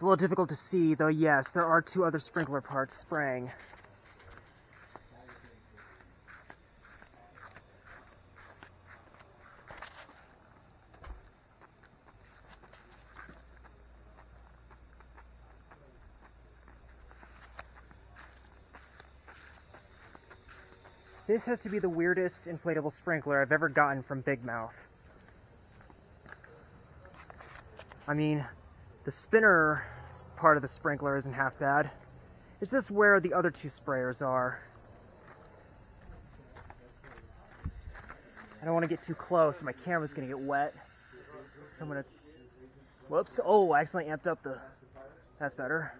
It's a little difficult to see, though yes, there are two other sprinkler parts spraying. This has to be the weirdest inflatable sprinkler I've ever gotten from BigMouth. I mean, the spinner part of the sprinkler isn't half bad. It's just where the other two sprayers are. I don't want to get too close, my camera's going to get wet. I'm going to... Whoops. Oh, I accidentally amped up the... That's better.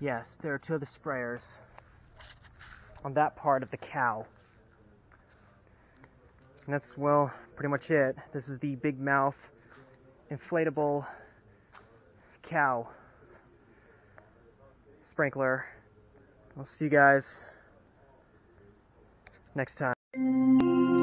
Yes, there are two of the sprayers on that part of the cow. And that's, well, pretty much it. This is the BigMouth inflatable cow sprinkler. I'll see you guys next time.